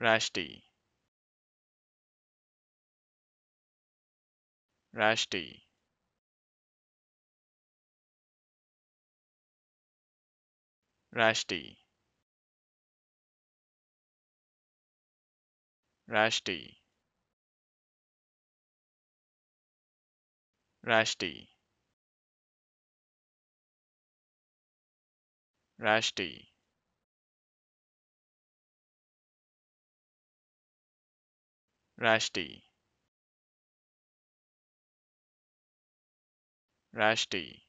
Rashti. Rashti. Rashti. Rashti. Rashti. Rashti. Rashti. Rashti.